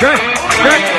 Greg, Greg,